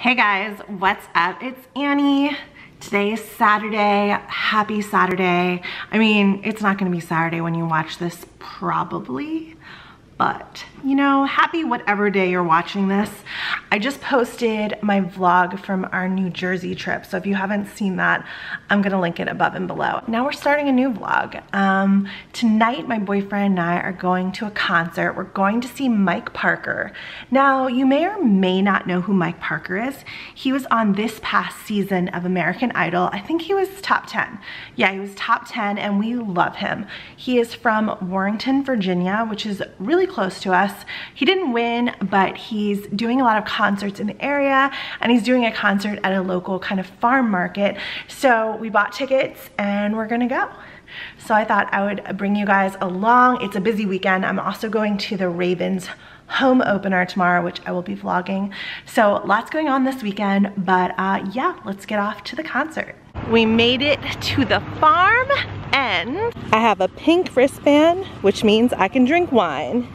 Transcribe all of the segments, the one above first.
Hey guys, what's up? It's Annie. Today is Saturday. Happy Saturday. I mean, it's not gonna be Saturday when you watch this, probably but you know, happy whatever day you're watching this. I just posted my vlog from our New Jersey trip. So if you haven't seen that, I'm gonna link it above and below. Now we're starting a new vlog. Um, tonight, my boyfriend and I are going to a concert. We're going to see Mike Parker. Now, you may or may not know who Mike Parker is. He was on this past season of American Idol. I think he was top 10. Yeah, he was top 10 and we love him. He is from Warrenton, Virginia, which is really close to us. He didn't win, but he's doing a lot of concerts in the area and he's doing a concert at a local kind of farm market. So we bought tickets and we're gonna go. So I thought I would bring you guys along. It's a busy weekend. I'm also going to the Ravens home opener tomorrow, which I will be vlogging. So lots going on this weekend, but uh, yeah, let's get off to the concert. We made it to the farm and I have a pink wristband, which means I can drink wine.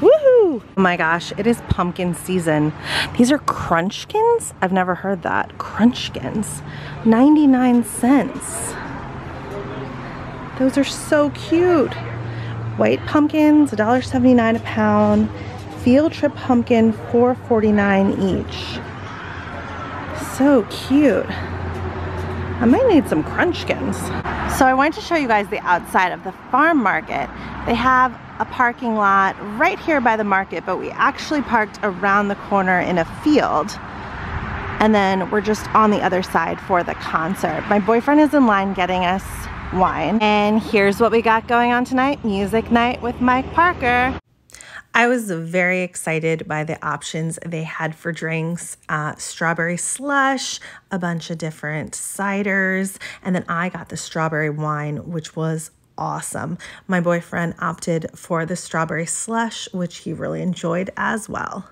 Woohoo! Oh my gosh, it is pumpkin season. These are crunchkins? I've never heard that. Crunchkins. 99 cents. Those are so cute. White pumpkins, $1.79 a pound. Field trip pumpkin, $4.49 each. So cute. I might need some crunchkins. So I wanted to show you guys the outside of the farm market. They have a parking lot right here by the market, but we actually parked around the corner in a field. And then we're just on the other side for the concert. My boyfriend is in line getting us wine. And here's what we got going on tonight. Music night with Mike Parker. I was very excited by the options they had for drinks uh, strawberry slush, a bunch of different ciders, and then I got the strawberry wine, which was awesome. My boyfriend opted for the strawberry slush, which he really enjoyed as well.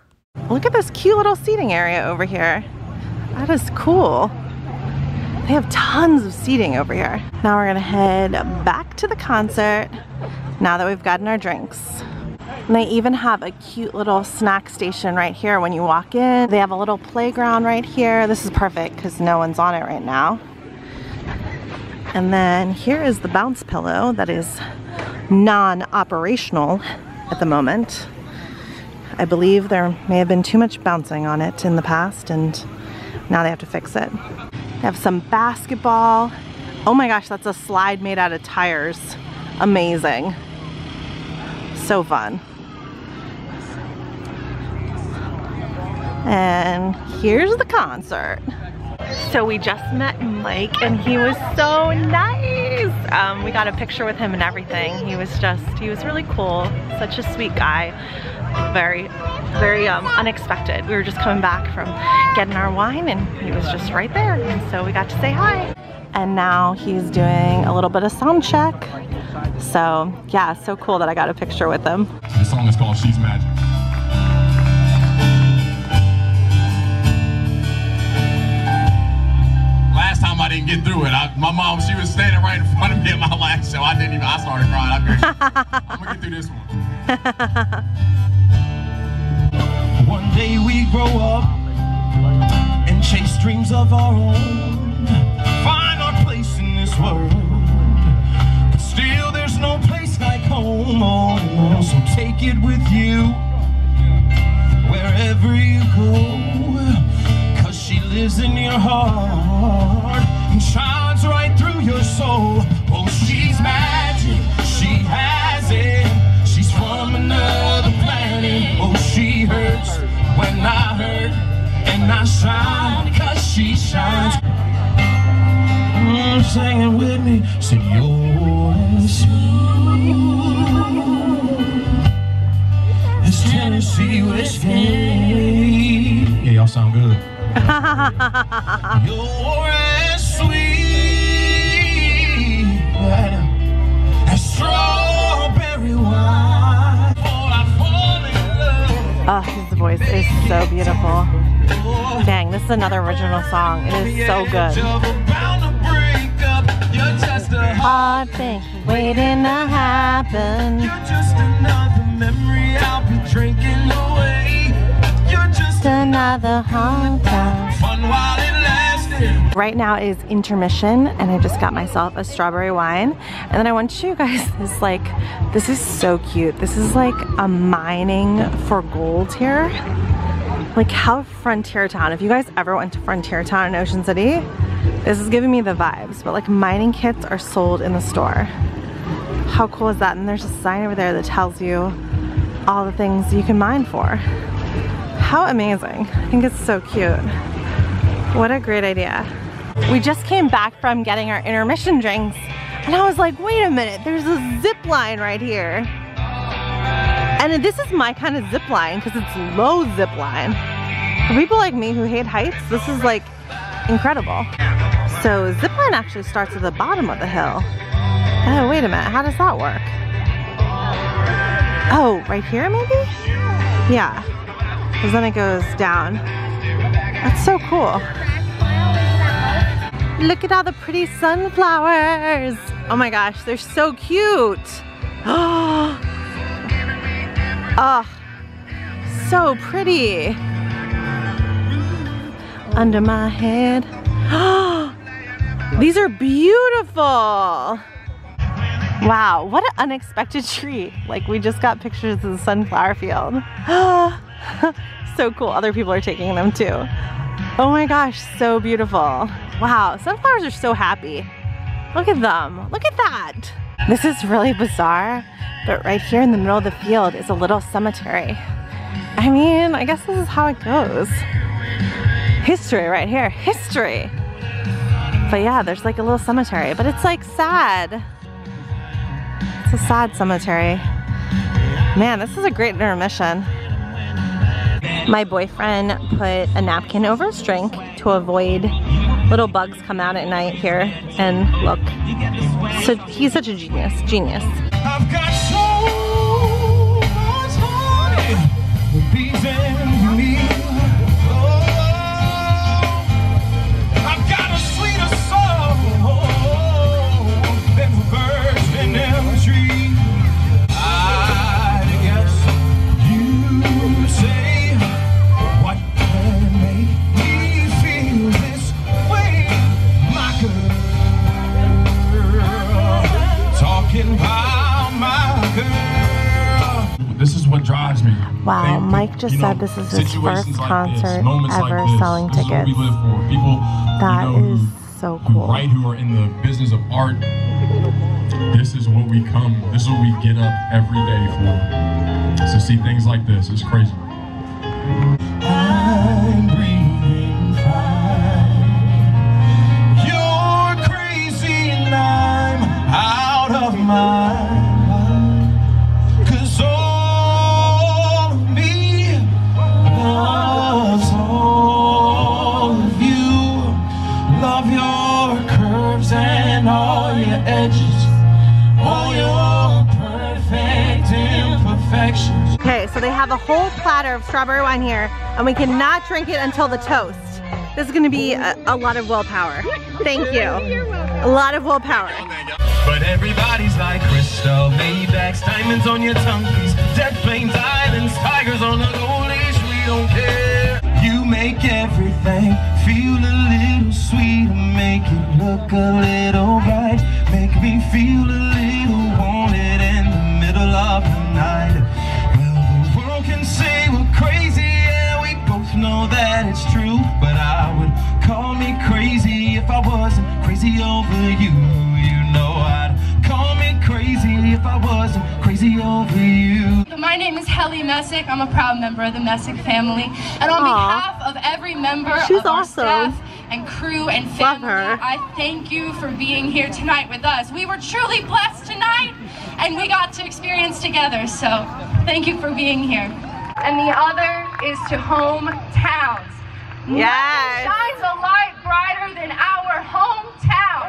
Look at this cute little seating area over here. That is cool. They have tons of seating over here. Now we're gonna head back to the concert now that we've gotten our drinks. And they even have a cute little snack station right here when you walk in. They have a little playground right here. This is perfect because no one's on it right now. And then here is the bounce pillow that is non-operational at the moment. I believe there may have been too much bouncing on it in the past and now they have to fix it. They have some basketball. Oh my gosh, that's a slide made out of tires. Amazing. So fun. And here's the concert. So we just met Mike and he was so nice. Um, we got a picture with him and everything. He was just, he was really cool. Such a sweet guy. Very, very um, unexpected. We were just coming back from getting our wine and he was just right there. And so we got to say hi. And now he's doing a little bit of sound check. So yeah, so cool that I got a picture with him. The song is called She's Magic. Last time I didn't get through it. I, my mom, she was standing right in front of me at my last show. I didn't even, I started crying. I am gonna get through this one. one day we grow up and chase dreams of our own. Find our place in this world. No place like home. Oh, so take it with you wherever you go. Cause she lives in your heart and shines right through your soul. Oh, she's magic, she has it. She's from another planet. Oh, she hurts when I hurt, and I shine because she shines. Mm, sing it with me, say you're sweet as Tennessee whiskey. Yeah, y'all sound good. you're Oh, his voice is so beautiful. Dang, this is another original song. It is so good. Hard thing waiting to happen. You're just another memory I'll be drinking away. You're just just another hometown. Fun while it lasted. Right now is intermission and I just got myself a strawberry wine. And then I want to show you guys this like, this is so cute. This is like a mining for gold here. Like how Frontier Town, if you guys ever went to Frontier Town in Ocean City, this is giving me the vibes. But like mining kits are sold in the store. How cool is that? And there's a sign over there that tells you all the things you can mine for. How amazing. I think it's so cute. What a great idea. We just came back from getting our intermission drinks and I was like, wait a minute, there's a zip line right here. And this is my kind of zip line because it's low zip line. For people like me who hate heights, this is like incredible. So zip line actually starts at the bottom of the hill. Oh, wait a minute, how does that work? Oh, right here maybe? Yeah, because then it goes down. That's so cool. Look at all the pretty sunflowers. Oh my gosh, they're so cute. Oh, so pretty. Under my head. These are beautiful. Wow, what an unexpected treat. Like we just got pictures of the sunflower field. so cool, other people are taking them too. Oh my gosh, so beautiful. Wow, sunflowers are so happy. Look at them, look at that. This is really bizarre, but right here in the middle of the field is a little cemetery. I mean, I guess this is how it goes. History right here, history. But yeah, there's like a little cemetery, but it's like sad. It's a sad cemetery. Man, this is a great intermission. My boyfriend put a napkin over his drink to avoid little bugs come out at night here. And look, so he's such a genius, genius. Mike just you know, said this is his first like this, concert moments like ever this, selling this is what we tickets. People, That you know, is who, so who cool. write, who are in the business of art. This is what we come. This is what we get up every day for. To see things like this, it's crazy. I'm breathing fine. You're crazy and I'm out of my a whole platter of strawberry wine here, and we cannot drink it until the toast. This is gonna be a, a lot of willpower. Thank you. A lot of willpower. But everybody's like crystal Maybachs, diamonds on your jet planes, islands, tigers on a gold leash. We don't care. You make everything feel a little sweeter, make it look a little make me feel a is Helly Messick. I'm a proud member of the Messick family. And on Aw. behalf of every member She's of our awesome. staff and crew and family. I thank you for being here tonight with us. We were truly blessed tonight and we got to experience together. So thank you for being here. And the other is to hometowns. Yes. Nothing shines a light brighter than our hometown.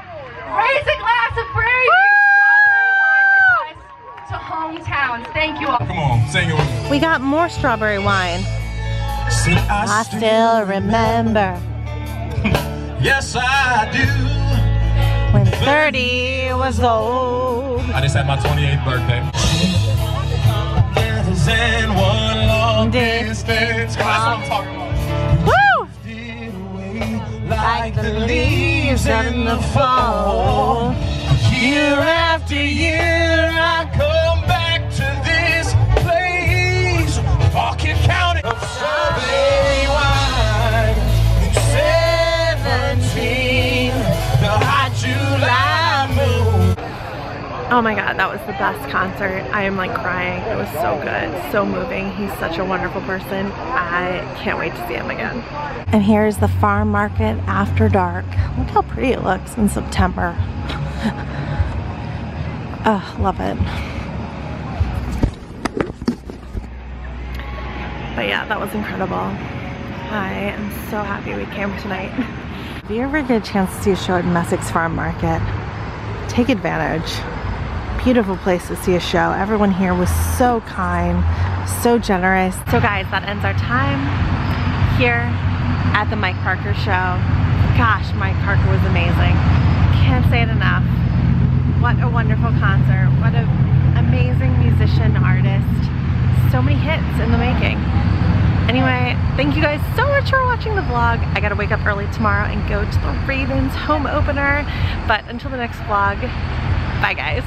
Raise a glass of prairie singing. We got more strawberry wine. See, I, I still, still remember. yes, I do. When 30 was old. I just had my 28th birthday. like the leaves in the fall, year after year. Oh my god, that was the best concert. I am like crying. It was so good, so moving. He's such a wonderful person. I can't wait to see him again. And here's the farm market after dark. Look how pretty it looks in September. oh, love it. But yeah, that was incredible. I am so happy we came tonight. If you ever get a chance to see a show at Messick's Farm Market, take advantage beautiful place to see a show. Everyone here was so kind, so generous. So guys, that ends our time here at the Mike Parker show. Gosh, Mike Parker was amazing. Can't say it enough. What a wonderful concert. What an amazing musician, artist. So many hits in the making. Anyway, thank you guys so much for watching the vlog. I gotta wake up early tomorrow and go to the Ravens home opener. But until the next vlog, bye guys.